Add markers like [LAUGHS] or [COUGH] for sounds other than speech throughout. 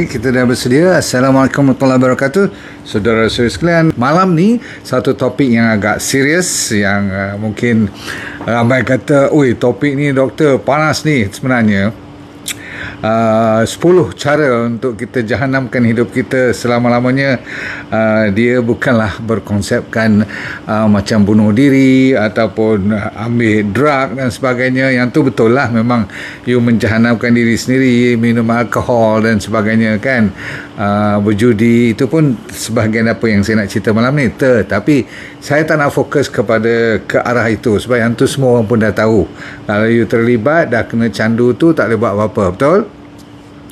Baik, kita dah bersedia. Assalamualaikum warahmatullahi wabarakatuh. Saudara-saudara sekalian, malam ni satu topik yang agak serius yang uh, mungkin ramai kata, "Oi, topik ni doktor panas ni sebenarnya." Uh, 10 cara untuk kita jahanamkan hidup kita selama-lamanya. Uh, dia bukanlah berkonsepkan uh, macam bunuh diri ataupun ambil drug dan sebagainya. Yang tu betul lah memang you menjahanamkan diri sendiri minum alkohol dan sebagainya kan uh, berjudi itu pun sebahagian apa yang saya nak cerita malam ni? Tetapi saya tak nak fokus kepada ke arah itu sebab yang tu semua orang pun dah tahu. Kalau you terlibat dah kena candu tu tak boleh buat apa-apa betul?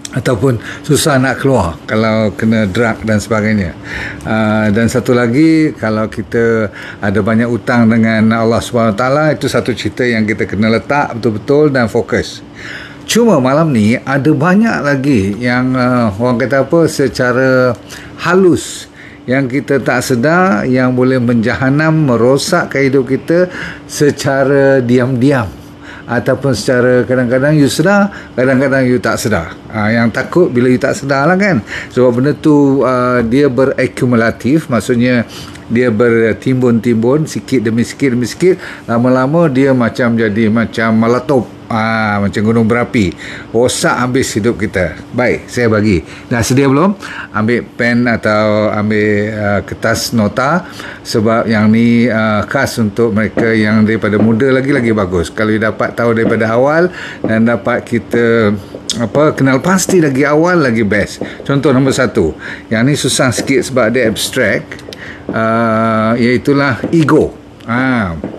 Ataupun susah nak keluar kalau kena drug dan sebagainya. Uh, dan satu lagi kalau kita ada banyak utang dengan Allah SWT itu satu cerita yang kita kena letak betul-betul dan fokus cuma malam ni ada banyak lagi yang uh, orang kata apa secara halus yang kita tak sedar yang boleh menjahanam merosakkan hidup kita secara diam-diam ataupun secara kadang-kadang you sedar kadang-kadang you tak sedar. Ha, yang takut bila you tak sedar lah kan. Sebab benda tu uh, dia berakumulatif maksudnya dia bertimbun-timbun sikit demi sikit demi sikit lama-lama dia macam jadi macam meletup Ah, macam gunung berapi. Rosak habis hidup kita. Baik saya bagi. Dah sedia belum? Ambil pen atau ambil uh, kertas nota. Sebab yang ni uh, khas untuk mereka yang daripada muda lagi lagi bagus. Kalau dapat tahu daripada awal dan dapat kita apa kenal pasti lagi awal lagi best. Contoh nombor satu. Yang ni susah sikit sebab dia abstract. Uh, iaitulah ego. Ah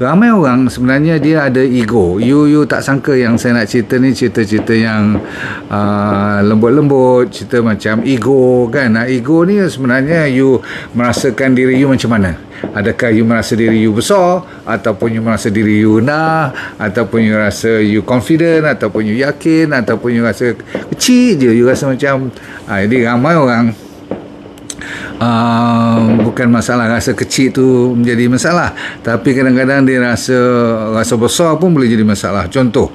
ramai orang sebenarnya dia ada ego. You you tak sangka yang saya nak cerita ni cerita-cerita yang uh, lembut-lembut cerita macam ego kan? Nah, ego ni sebenarnya you merasakan diri you macam mana? Adakah you merasa diri you besar ataupun you merasa diri you rendah ataupun you rasa you confident ataupun you yakin ataupun you rasa kecil je you rasa macam uh, jadi ramai orang uh, bukan masalah rasa kecil tu menjadi masalah. Tapi kadang-kadang dia rasa rasa besar pun boleh jadi masalah. Contoh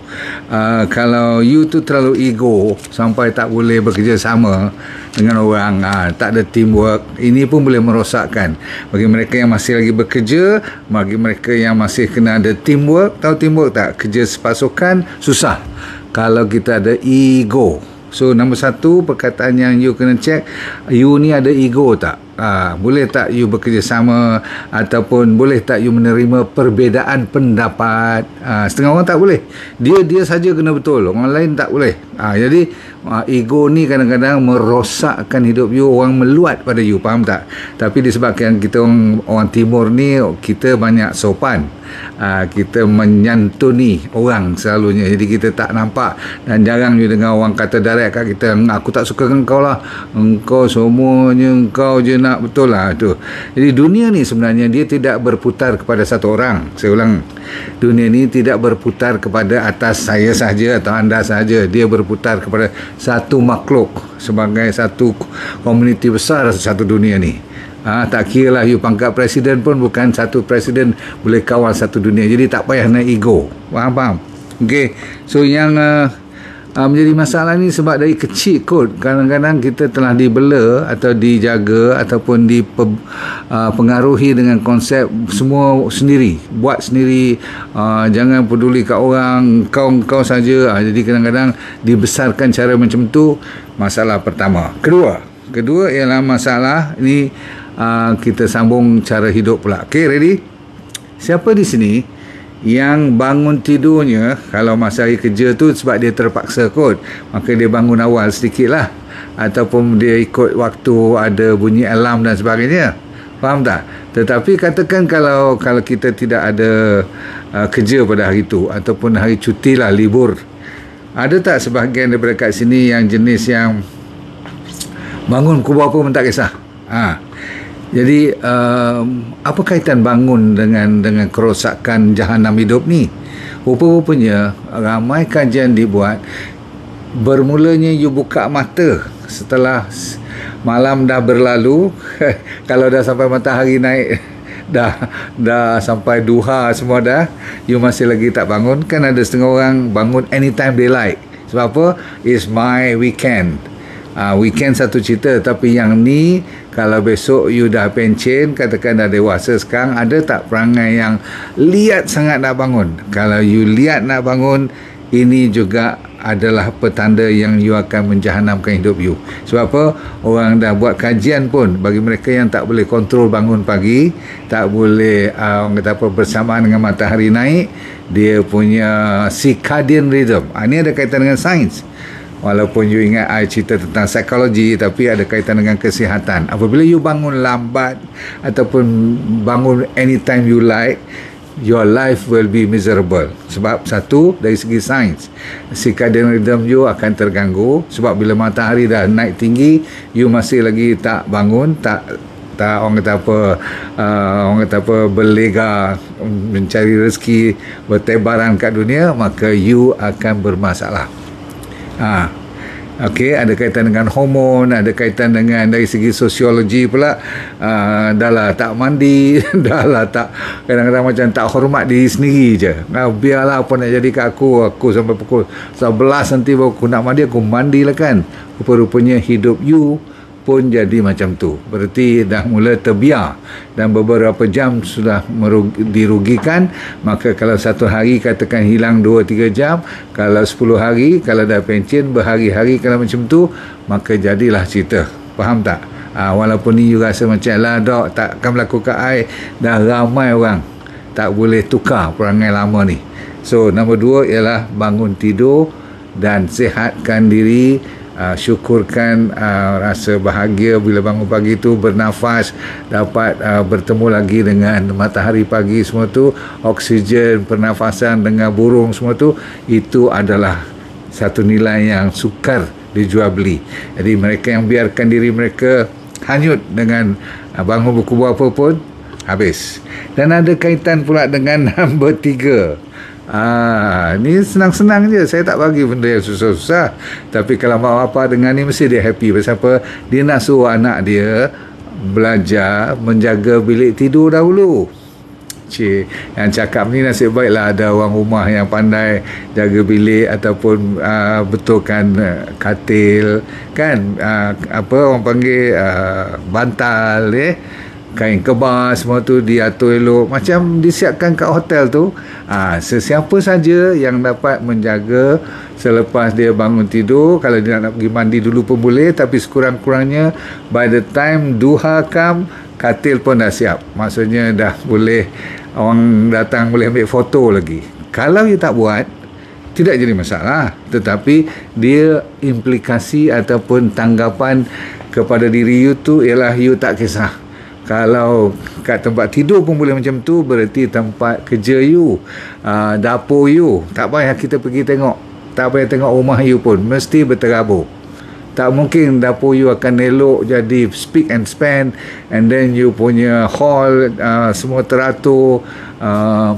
uh, kalau you tu terlalu ego sampai tak boleh bekerjasama dengan orang uh, tak ada teamwork ini pun boleh merosakkan. Bagi mereka yang masih lagi bekerja bagi mereka yang masih kena ada teamwork tahu teamwork tak? Kerja sepasukan susah. Kalau kita ada ego So nombor satu perkataan yang you kena check You ni ada ego tak? Ha, boleh tak you bekerjasama Ataupun boleh tak you menerima perbezaan pendapat? Ha, Setengah orang tak boleh. Dia dia saja kena betul Orang lain tak boleh. Ha, Jadi ha, ego ni kadang-kadang merosakkan hidup you. Orang meluat pada you. Faham tak? Tapi disebabkan kita orang, orang timur ni Kita banyak sopan. Uh, kita menyantuni orang selalunya. Jadi kita tak nampak. Dan jarang juga dengar orang kata direct kat kita aku tak suka dengan kau lah. Engkau semuanya engkau je nak. Betul lah tu jadi dunia ni sebenarnya dia tidak berputar kepada satu orang. Saya ulang dunia ni tidak berputar kepada atas saya sahaja atau anda sahaja dia berputar kepada satu makhluk sebagai satu komuniti besar satu dunia ni Ha, tak kira lah you pangkat presiden pun bukan satu presiden boleh kawal satu dunia. Jadi tak payah naik ego. Faham, faham? Okay. So yang uh, uh, menjadi masalah ni sebab dari kecil kot. Kadang-kadang kita telah dibela atau dijaga ataupun dipengaruhi uh, dengan konsep semua sendiri. Buat sendiri. Uh, jangan peduli kat orang. Kau-kau saja. Uh, jadi kadang-kadang dibesarkan cara macam tu. Masalah pertama. Kedua. Kedua ialah masalah ni uh, kita sambung cara hidup pula. Okey, ready? Siapa di sini yang bangun tidurnya kalau masa hari kerja tu sebab dia terpaksa kot maka dia bangun awal sedikit lah. Ataupun dia ikut waktu ada bunyi alarm dan sebagainya. Faham tak? Tetapi katakan kalau kalau kita tidak ada uh, kerja pada hari itu ataupun hari cuti lah libur. Ada tak sebahagian daripada kat sini yang jenis yang bangun kubur apa pun tak kisah? Ha. Jadi um, apa kaitan bangun dengan dengan kerosakan jahanam hidup ni? Rupa-rupanya ramai kajian dibuat bermulanya you buka mata setelah malam dah berlalu [LAUGHS] kalau dah sampai matahari naik [LAUGHS] dah dah sampai duha semua dah you masih lagi tak bangun. Kan ada setengah orang bangun anytime they like. Sebab apa? It's my weekend uh, weekend satu cerita tapi yang ni kalau besok you dah pencen katakan dah dewasa sekarang ada tak perangai yang lihat sangat nak bangun kalau you lihat nak bangun ini juga adalah petanda yang you akan menjahanamkan hidup you. Sebab apa? Orang dah buat kajian pun bagi mereka yang tak boleh kontrol bangun pagi, tak boleh uh, orang kata apa bersamaan dengan matahari naik, dia punya circadian rhythm. Ini ada kaitan dengan sains. Walaupun you ingat I cerita tentang psikologi tapi ada kaitan dengan kesihatan. Apabila you bangun lambat ataupun bangun anytime you like, your life will be miserable. Sebab satu dari segi sains circadian rhythm you akan terganggu. Sebab bila matahari dah naik tinggi you masih lagi tak bangun tak tak orang kata apa uh, orang kata apa berlega mencari rezeki bertebaran kat dunia maka you akan bermasalah ha Okey, ada kaitan dengan hormon, ada kaitan dengan dari segi sosiologi pula. Uh, dah lah tak mandi, [LAUGHS] dah lah tak kadang-kadang macam tak hormat diri sendiri je. Nah, biarlah apa nak jadi kat aku, aku sampai pukul 11 nanti baru aku nak mandi, aku mandi lah kan. Rupa-rupanya hidup you pun jadi macam tu. Berarti dah mula terbiar dan beberapa jam sudah dirugikan. Maka kalau satu hari katakan hilang dua tiga jam, kalau sepuluh hari, kalau dah pencen berhari-hari kalau macam tu, maka jadilah cerita. Faham tak? Ha, walaupun ni you rasa macam lah dok takkan berlaku kat I dah ramai orang tak boleh tukar perangai lama ni so nombor dua ialah bangun tidur dan sihatkan diri uh, syukurkan uh, rasa bahagia bila bangun pagi tu bernafas dapat uh, bertemu lagi dengan matahari pagi semua tu oksigen pernafasan dengan burung semua tu itu adalah satu nilai yang sukar dijual beli. Jadi mereka yang biarkan diri mereka hanyut dengan uh, bangun buku apa pun habis. Dan ada kaitan pula dengan [LAUGHS] nombor tiga Ah, ni senang-senang je. Saya tak bagi benda yang susah-susah. Tapi kalau mak bapak dengar ni mesti dia happy. Pasal apa? Dia nak suruh anak dia belajar menjaga bilik tidur dahulu. Cik, yang cakap ni nasib baiklah ada orang rumah yang pandai jaga bilik ataupun uh, betulkan uh, katil kan uh, apa orang panggil uh, bantal eh kain kebas semua tu diatur elok. Macam disiapkan kat hotel tu ha, sesiapa saja yang dapat menjaga selepas dia bangun tidur kalau dia nak pergi mandi dulu pun boleh tapi sekurang-kurangnya by the time duha kam katil pun dah siap. Maksudnya dah boleh orang datang boleh ambil foto lagi. Kalau dia tak buat tidak jadi masalah. Tetapi dia implikasi ataupun tanggapan kepada diri you tu ialah you tak kisah kalau kat tempat tidur pun boleh macam tu berarti tempat kerja you uh, dapur you tak payah kita pergi tengok tak payah tengok rumah you pun mesti berterabur. Tak mungkin dapur you akan elok jadi speak and span and then you punya hall uh, semua teratur uh,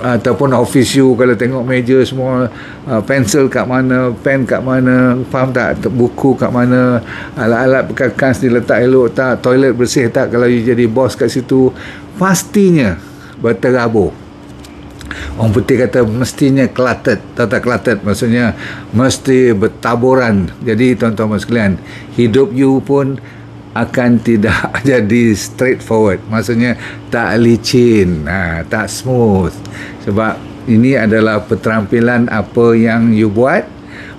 ataupun office you kalau tengok meja semua uh, pencil kat mana pen kat mana faham tak? Buku kat mana alat-alat bekas diletak elok tak toilet bersih tak kalau you jadi bos kat situ pastinya berterabur. Orang putih kata mestinya cluttered. Tak cluttered? Maksudnya Mesti bertaburan. Jadi tuan-tuan sekalian Hidup you pun akan tidak [LAUGHS] jadi straightforward. Maksudnya tak licin ha, tak smooth. Sebab ini adalah keterampilan apa yang you buat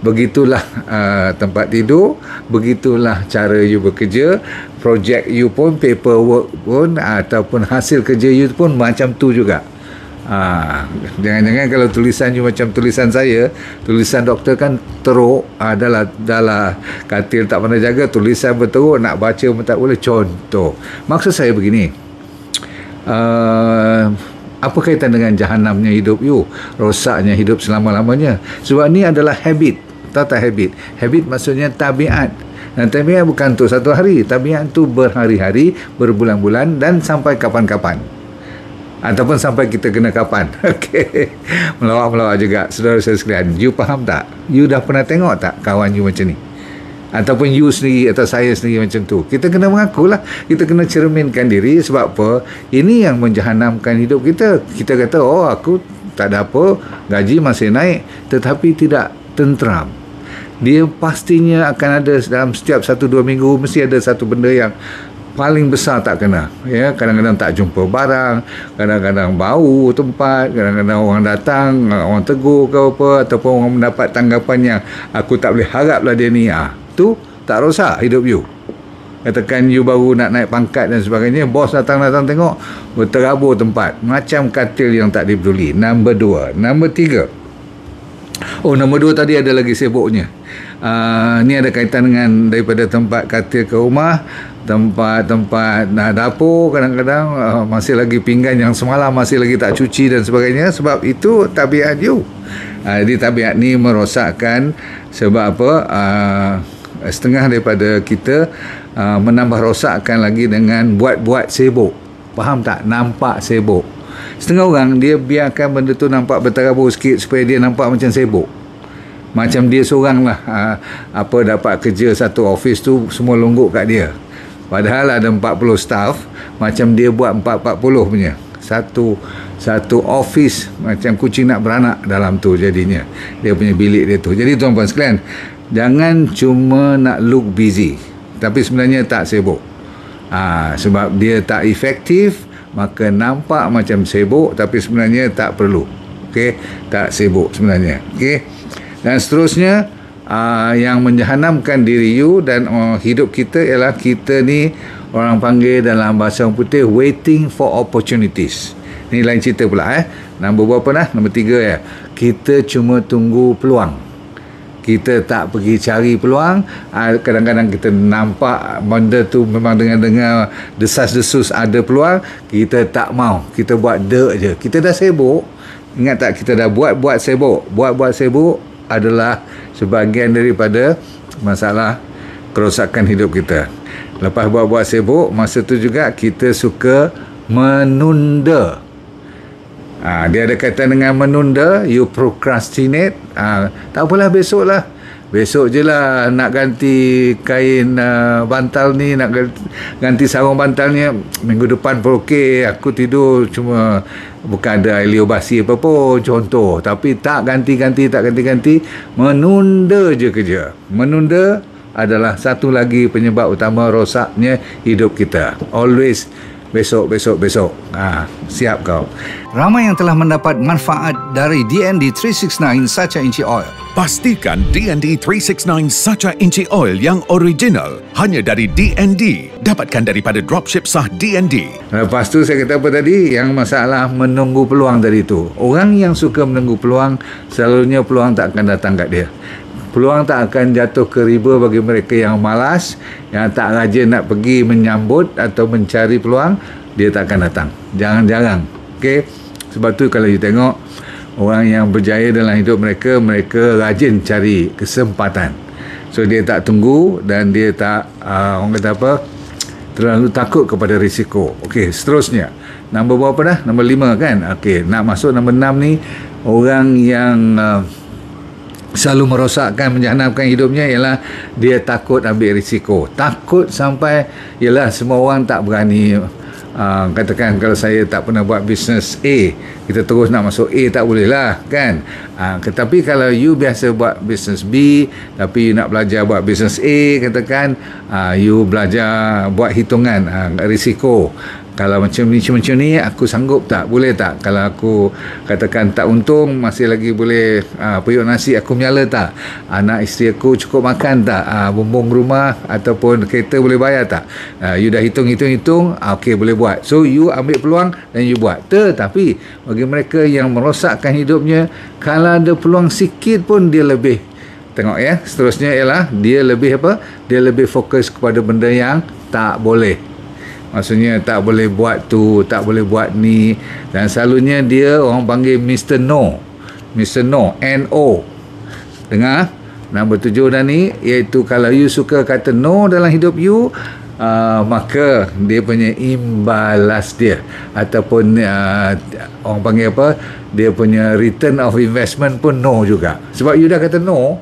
begitulah [LAUGHS] uh, tempat tidur begitulah cara you bekerja projek you pun paperwork pun ataupun hasil kerja you pun macam tu juga Ha, jangan-jangan kalau tulisan you macam tulisan saya tulisan doktor kan teruk adalah ha, adalah katil tak pernah jaga tulisan berteruk nak baca pun tak boleh. Contoh maksud saya begini uh, apa kaitan dengan jahanamnya hidup you rosaknya hidup selama-lamanya? Sebab ni adalah habit tak habit. Habit maksudnya tabiat. Dan tabiat bukan tu satu hari tabiat tu berhari-hari berbulan-bulan dan sampai kapan-kapan ataupun sampai kita kena kapan. [LAUGHS] Okey. Melawak-melawak juga. Saudara saya sekalian you faham tak? You dah pernah tengok tak kawan you macam ni? Ataupun you sendiri atau saya sendiri macam tu? Kita kena mengakulah. Kita kena cerminkan diri sebab apa? Ini yang menjahanamkan hidup kita. Kita kata oh aku tak ada apa. Gaji masih naik. Tetapi tidak tentram. Dia pastinya akan ada dalam setiap satu dua minggu mesti ada satu benda yang paling besar tak kena. Ya kadang-kadang tak jumpa barang kadang-kadang bau tempat kadang-kadang orang datang orang tegur ke apa ataupun orang mendapat tanggapan yang aku tak boleh haraplah dia ni. Ah tu tak rosak hidup you. Katakan you baru nak naik pangkat dan sebagainya bos datang-datang tengok berterabur tempat. Macam katil yang tak dipeduli nombor dua. Nombor tiga. Oh nombor dua tadi ada lagi sibuknya. Uh, ni ada kaitan dengan daripada tempat katil ke rumah tempat-tempat nah, dapur kadang-kadang uh, masih lagi pinggan yang semalam masih lagi tak cuci dan sebagainya. Sebab itu tabiat you. Uh, jadi tabiat ni merosakkan sebab apa? Uh, setengah daripada kita uh, menambah rosakkan lagi dengan buat-buat sibuk. Faham tak? Nampak sibuk. Setengah orang dia biarkan benda tu nampak berterabur sikit supaya dia nampak macam sibuk. Macam dia seorang lah uh, apa dapat kerja satu office tu semua longgok kat dia Padahal ada 40 staff macam dia buat 440 punya. Satu satu office macam kucing nak beranak dalam tu jadinya. Dia punya bilik dia tu. Jadi tuan-tuan sekalian, jangan cuma nak look busy tapi sebenarnya tak sibuk. Ha, sebab dia tak efektif maka nampak macam sibuk tapi sebenarnya tak perlu. Okey, tak sibuk sebenarnya. Okey. Dan seterusnya uh, yang menjahanamkan diri you dan uh, hidup kita ialah kita ni orang panggil dalam bahasa orang putih waiting for opportunities. Ni lain cerita pula eh. Nombor berapa dah? Nombor tiga ya. Kita cuma tunggu peluang. Kita tak pergi cari peluang. Ah, kadang-kadang kita nampak benda tu memang dengan-dengan desas-desus ada peluang. Kita tak mau. Kita buat dek je. Kita dah sibuk. Ingat tak kita dah buat-buat sibuk. Buat-buat sibuk adalah sebahagian daripada masalah kerosakan hidup kita. Lepas buat-buat sibuk, masa tu juga kita suka menunda. Ha, dia ada kaitan dengan menunda, you procrastinate. Ha, tak apalah besok lah. Besok je lah nak ganti kain uh, bantal ni, nak ganti sarung bantalnya. Minggu depan pun okey. Aku tidur cuma bukan ada air basi apa pun contoh. Tapi tak ganti-ganti, tak ganti-ganti. Menunda je kerja. Menunda adalah satu lagi penyebab utama rosaknya hidup kita. Always besok, besok, besok. Ha, siap kau. Ramai yang telah mendapat manfaat dari DND 369 Sacha Inci Oil. Pastikan DND 369 Sacha Inci Oil yang original hanya dari DND. Dapatkan daripada dropship sah DND. Lepas tu saya kata apa tadi? Yang masalah menunggu peluang tadi tu. Orang yang suka menunggu peluang, selalunya peluang tak akan datang kat dia peluang tak akan jatuh ke riba bagi mereka yang malas yang tak rajin nak pergi menyambut atau mencari peluang dia tak akan datang jangan-jangan okey sebab tu kalau you tengok orang yang berjaya dalam hidup mereka mereka rajin cari kesempatan. So dia tak tunggu dan dia tak uh, orang kata apa terlalu takut kepada risiko. Okey seterusnya. Nombor berapa dah? Nombor lima kan? Okey nak masuk nombor enam ni orang yang uh, selalu merosakkan menjahanamkan hidupnya ialah dia takut ambil risiko. Takut sampai ialah semua orang tak berani uh, katakan kalau saya tak pernah buat bisnes A kita terus nak masuk A tak boleh lah kan? Uh, tetapi kalau you biasa buat bisnes B tapi you nak belajar buat bisnes A katakan uh, you belajar buat hitungan uh, risiko kalau macam ni macam ni aku sanggup tak? Boleh tak? Kalau aku katakan tak untung masih lagi boleh uh, periuk nasi aku menyala tak? Anak isteri aku cukup makan tak? Uh, bumbung rumah ataupun kereta boleh bayar tak? Uh, you dah hitung hitung hitung uh, ok boleh buat. So you ambil peluang dan you buat. Tetapi bagi mereka yang merosakkan hidupnya kalau ada peluang sikit pun dia lebih. Tengok ya seterusnya ialah dia lebih apa? Dia lebih fokus kepada benda yang tak boleh Maksudnya tak boleh buat tu, tak boleh buat ni. Dan selalunya dia orang panggil Mr. No. Mr. No. N-O. Dengar? Nombor tujuh dah ni. Iaitu kalau you suka kata no dalam hidup you. Uh, maka dia punya imbalas dia. Ataupun uh, orang panggil apa. Dia punya return of investment pun no juga. Sebab you dah kata no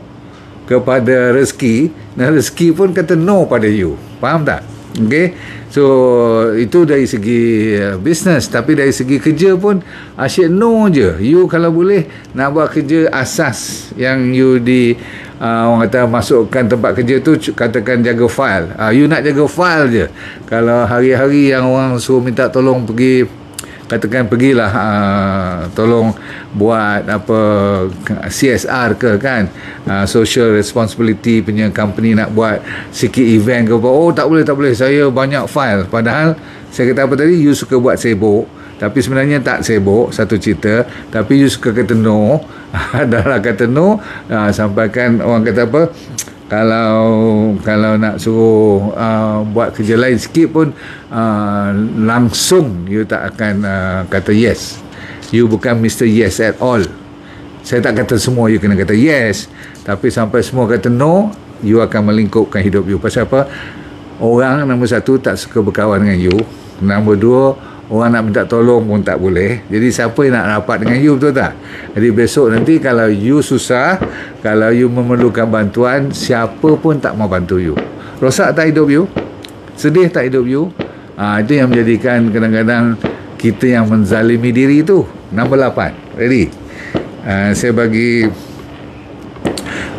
kepada rezeki. Dan rezeki pun kata no pada you. Faham tak? Okay. So itu dari segi uh, business tapi dari segi kerja pun asyik no je. You kalau boleh nak buat kerja asas yang you di uh, orang kata masukkan tempat kerja tu katakan jaga file uh, you nak jaga file je kalau hari-hari yang orang suruh minta tolong pergi katakan pergilah uh, tolong buat apa CSR ke kan? Uh, social responsibility punya company nak buat sikit event ke apa. Oh tak boleh tak boleh. Saya banyak file. Padahal saya kata apa tadi? You suka buat sibuk. Tapi sebenarnya tak sibuk satu cerita. Tapi you suka kata no. [LAUGHS] Adalah kata no. Uh, sampaikan orang kata apa kalau kalau nak suruh uh, buat kerja lain sikit pun uh, langsung you tak akan uh, kata yes. You bukan Mr. Yes at all. Saya tak kata semua you kena kata yes tapi sampai semua kata no you akan melingkupkan hidup you. Pasal apa? Orang nombor satu tak suka berkawan dengan you. Nombor dua orang nak minta tolong pun tak boleh. Jadi siapa yang nak rapat dengan you betul tak? Jadi besok nanti kalau you susah kalau you memerlukan bantuan siapa pun tak mau bantu you. Rosak tak hidup you? Sedih tak hidup you? Ha, itu yang menjadikan kadang-kadang kita yang menzalimi diri tu. Nombor 8 ready? Ha, saya bagi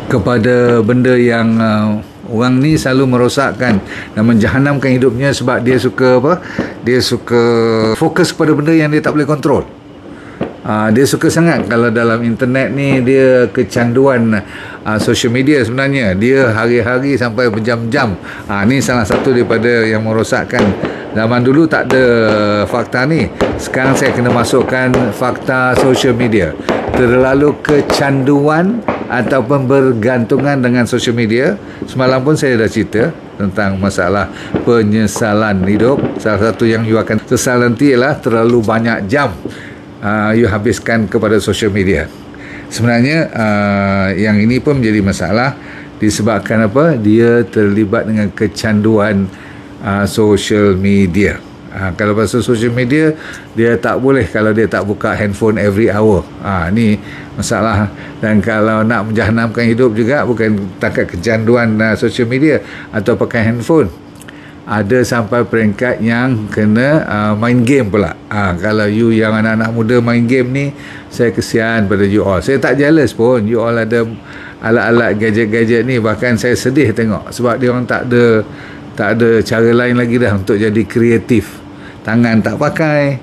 kepada benda yang uh, orang ni selalu merosakkan. Dan menjahanamkan hidupnya sebab dia suka apa? Dia suka fokus kepada benda yang dia tak boleh kontrol Uh, dia suka sangat kalau dalam internet ni dia kecanduan uh, social media sebenarnya. Dia hari-hari sampai berjam-jam. Uh, ni salah satu daripada yang merosakkan. Zaman dulu tak ada fakta ni. Sekarang saya kena masukkan fakta social media. Terlalu kecanduan ataupun bergantungan dengan social media semalam pun saya dah cerita tentang masalah penyesalan hidup salah satu yang you akan sesal nanti ialah terlalu banyak jam uh, you habiskan kepada social media. Sebenarnya uh, yang ini pun menjadi masalah disebabkan apa? Dia terlibat dengan kecanduan uh, social media. Ha, kalau pasal social media dia tak boleh kalau dia tak buka handphone every hour. Ha, ni masalah dan kalau nak menjahanamkan hidup juga bukan takat kecanduan uh, social media atau pakai handphone ada sampai peringkat yang kena uh, main game pula. Uh, kalau you yang anak-anak muda main game ni, saya kesian pada you all. Saya tak jealous pun. You all ada alat-alat gadget-gadget ni. Bahkan saya sedih tengok. Sebab dia orang tak ada tak ada cara lain lagi dah untuk jadi kreatif. Tangan tak pakai.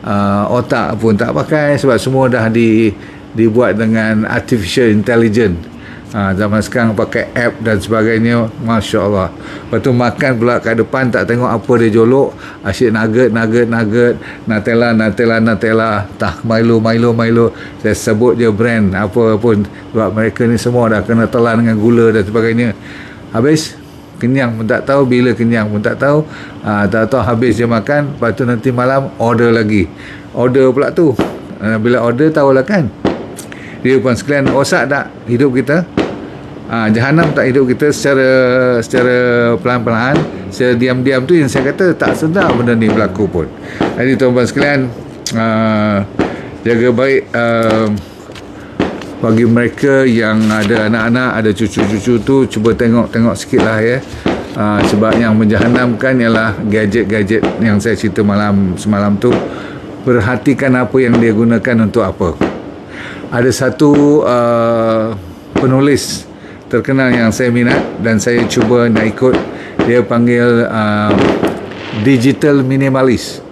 Uh, otak pun tak pakai. Sebab semua dah di dibuat dengan artificial intelligence ha, zaman sekarang pakai app dan sebagainya Masya Allah lepas tu makan pula kat depan tak tengok apa dia jolok asyik nugget nugget nugget Nutella Nutella Nutella tak Milo Milo Milo saya sebut je brand apa pun sebab mereka ni semua dah kena telan dengan gula dan sebagainya habis kenyang pun tak tahu bila kenyang pun tak tahu. Ha, tak tahu habis dia makan lepas tu nanti malam order lagi. Order pula tu. Ha, bila order tahulah kan. Dia pun sekalian rosak tak hidup kita? Ha, jahanam tak hidup kita secara secara pelan-pelan secara diam-diam tu yang saya kata tak sedar benda ni berlaku pun. Jadi tuan-tuan sekalian uh, jaga baik uh, bagi mereka yang ada anak-anak ada cucu-cucu tu cuba tengok-tengok sikit lah ya. Uh, sebab yang menjahanamkan ialah gadget-gadget yang saya cerita malam semalam tu. Perhatikan apa yang dia gunakan untuk apa. Ada satu uh, penulis terkenal yang saya minat dan saya cuba nak ikut. Dia panggil uh, digital minimalis.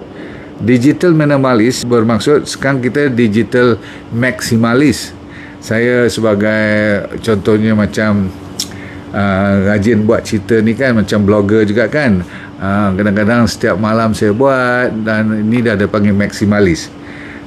Digital minimalis bermaksud sekarang kita digital maximalis saya sebagai contohnya macam uh, rajin buat cerita ni kan macam blogger juga kan. Uh, kadang-kadang setiap malam saya buat dan ini dah ada panggil maximalis.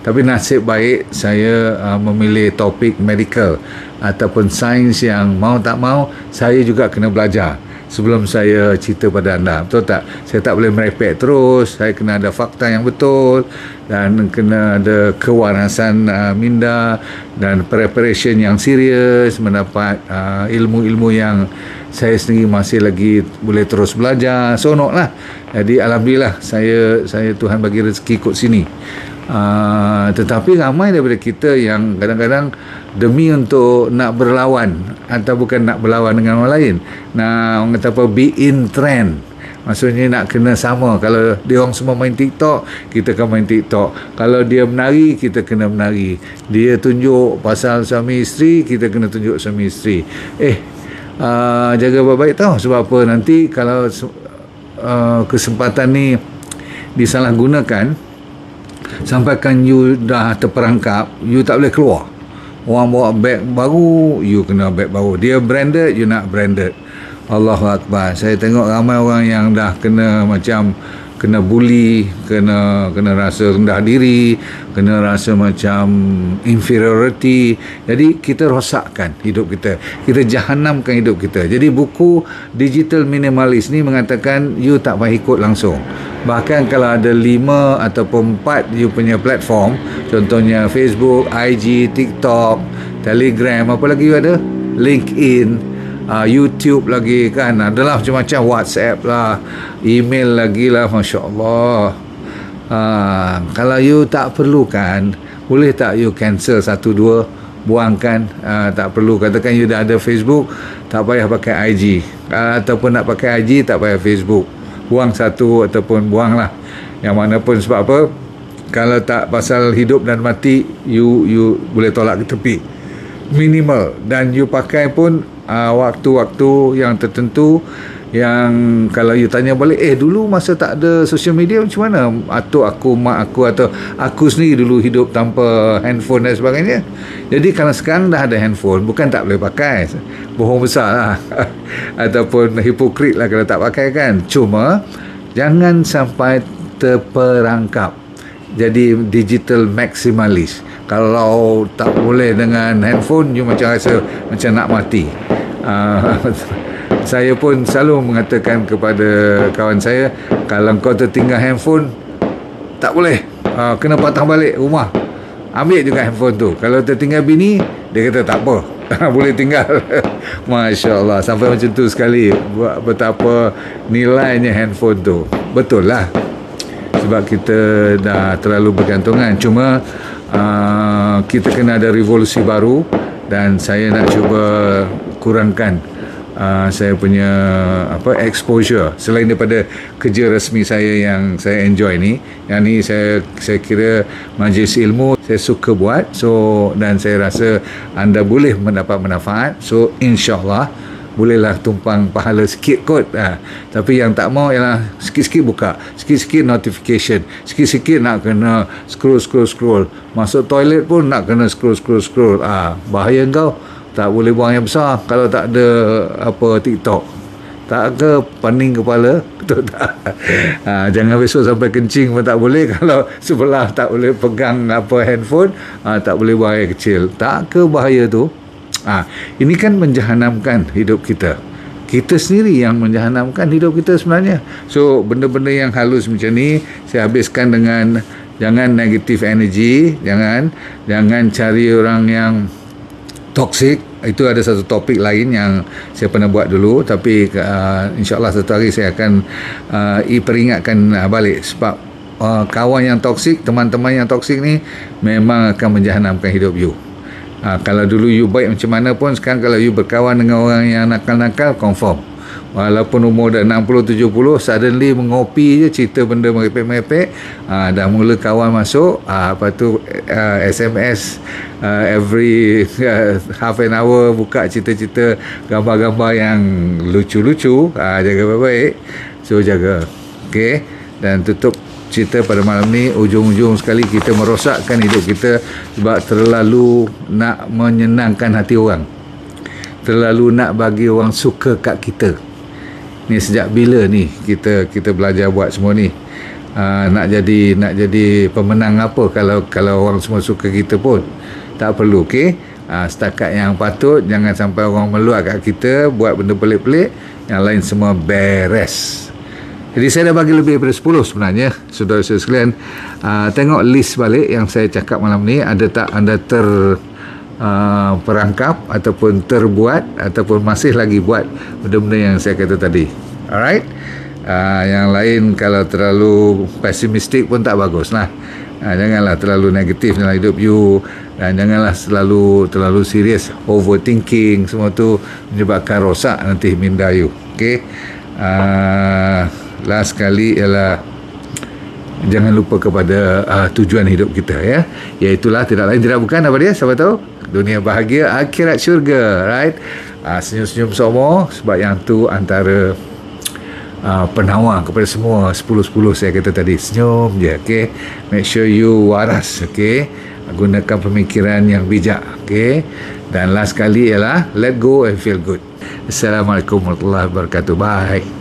Tapi nasib baik saya uh, memilih topik medical ataupun sains yang mau tak mau saya juga kena belajar sebelum saya cerita pada anda. Betul tak? Saya tak boleh merepek terus. Saya kena ada fakta yang betul dan kena ada kewarasan uh, minda dan preparation yang serius mendapat uh, ilmu-ilmu yang saya sendiri masih lagi boleh terus belajar. Sonok lah jadi Alhamdulillah saya saya Tuhan bagi rezeki kot sini. Uh, tetapi ramai daripada kita yang kadang-kadang demi untuk nak berlawan atau bukan nak berlawan dengan orang lain nak orang kata apa be in trend Maksudnya nak kena sama. Kalau dia orang semua main TikTok, kita akan main TikTok. Kalau dia menari, kita kena menari. Dia tunjuk pasal suami isteri, kita kena tunjuk suami isteri. Eh, uh, jaga baik-baik tau. Sebab apa nanti kalau uh, kesempatan ni disalahgunakan, sampaikan you dah terperangkap, you tak boleh keluar. Orang bawa beg baru, you kena beg baru. Dia branded, you nak branded. Allahu Akbar. Saya tengok ramai orang yang dah kena macam kena bully, kena kena rasa rendah diri, kena rasa macam inferiority. Jadi kita rosakkan hidup kita. Kita jahanamkan hidup kita. Jadi buku Digital Minimalist ni mengatakan you tak payah ikut langsung. Bahkan kalau ada lima ataupun empat you punya platform, contohnya Facebook, IG, TikTok, Telegram, apa lagi you ada? LinkedIn, uh, YouTube lagi kan? Adalah macam-macam WhatsApp lah email lagi lah Masya Allah uh, kalau you tak perlukan boleh tak you cancel satu dua buangkan? Uh, tak perlu. Katakan you dah ada Facebook tak payah pakai IG uh, ataupun nak pakai IG tak payah Facebook buang satu ataupun buang lah yang mana pun sebab apa? Kalau tak pasal hidup dan mati you you boleh tolak ke tepi. Minimal. Dan you pakai pun uh, waktu-waktu yang tertentu yang kalau you tanya balik eh dulu masa tak ada social media macam mana? Atau aku mak aku atau aku sendiri dulu hidup tanpa handphone dan sebagainya. Jadi kalau sekarang dah ada handphone bukan tak boleh pakai. Bohong besar lah. [LAUGHS] Ataupun hipokrit lah kalau tak pakai kan. Cuma jangan sampai terperangkap. Jadi digital maximalist. Kalau tak boleh dengan handphone you macam rasa macam nak mati. Uh, [LAUGHS] saya pun selalu mengatakan kepada kawan saya kalau kau tertinggal handphone tak boleh. Uh, kena patah balik rumah. Ambil juga handphone tu. Kalau tertinggal bini dia kata tak apa. [LAUGHS] Boleh tinggal. [LAUGHS] Masya Allah sampai macam tu sekali buat betapa nilainya handphone tu. Betul lah. Sebab kita dah terlalu bergantungan. Cuma uh, kita kena ada revolusi baru dan saya nak cuba kurangkan uh, saya punya apa exposure. Selain daripada kerja rasmi saya yang saya enjoy ni yang ni saya saya kira majlis ilmu saya suka buat. So dan saya rasa anda boleh mendapat manfaat. So insyaallah bolehlah tumpang pahala sikit kot. Ha. tapi yang tak mau ialah sikit-sikit buka sikit-sikit notification sikit-sikit nak kena scroll scroll scroll. Masuk toilet pun nak kena scroll scroll scroll. Ah ha. bahaya kau tak boleh buang yang besar. Kalau tak ada apa TikTok. Tak ke pening kepala? [LAUGHS] Betul tak? Ha, jangan besok sampai kencing pun tak boleh. [LAUGHS] Kalau sebelah tak boleh pegang apa handphone ha, tak boleh buang air kecil. Tak ke bahaya tu? Ha, ini kan menjahanamkan hidup kita. Kita sendiri yang menjahanamkan hidup kita sebenarnya. So benda-benda yang halus macam ni saya habiskan dengan jangan negative energy jangan jangan cari orang yang toxic itu ada satu topik lain yang saya pernah buat dulu tapi uh, insyaallah satu hari saya akan uh, peringatkan uh, balik. Sebab uh, kawan yang toksik teman-teman yang toksik ni memang akan menjahanamkan hidup you. Uh, kalau dulu you baik macam mana pun sekarang kalau you berkawan dengan orang yang nakal-nakal confirm walaupun umur dah 60-70 suddenly mengopi je cerita benda merepek-merepek. Uh, dah mula kawan masuk. Uh, lepas tu uh, SMS uh, every uh, [LAUGHS] half an hour buka cerita-cerita gambar-gambar yang lucu-lucu. Uh, jaga baik-baik. So jaga. Ok dan tutup cerita pada malam ni. Ujung-ujung sekali kita merosakkan hidup kita sebab terlalu nak menyenangkan hati orang. Terlalu nak bagi orang suka kat kita ni sejak bila ni kita kita belajar buat semua ni? Uh, nak jadi nak jadi pemenang apa kalau kalau orang semua suka kita pun? Tak perlu okey? Uh, setakat yang patut jangan sampai orang meluat kat kita buat benda pelik-pelik yang lain semua beres. Jadi saya dah bagi lebih daripada 10 sebenarnya saudara-saudara sekalian. Uh, tengok list balik yang saya cakap malam ni ada tak anda ter uh, perangkap ataupun terbuat ataupun masih lagi buat benda-benda yang saya kata tadi. Alright? Uh, yang lain kalau terlalu pesimistik pun tak bagus lah uh, janganlah terlalu negatif dalam hidup you dan janganlah selalu terlalu serius overthinking semua tu menyebabkan rosak nanti minda you. Ok uh, last sekali ialah jangan lupa kepada uh, tujuan hidup kita ya. Iaitulah tidak lain tidak bukan apa dia? Siapa tahu dunia bahagia akhirat syurga right uh, senyum-senyum semua sebab yang tu antara uh, penawar kepada semua 10-10 saya kata tadi senyum je okay? make sure you waras okay? gunakan pemikiran yang bijak okay? dan last kali ialah let go and feel good Assalamualaikum warahmatullahi wabarakatuh bye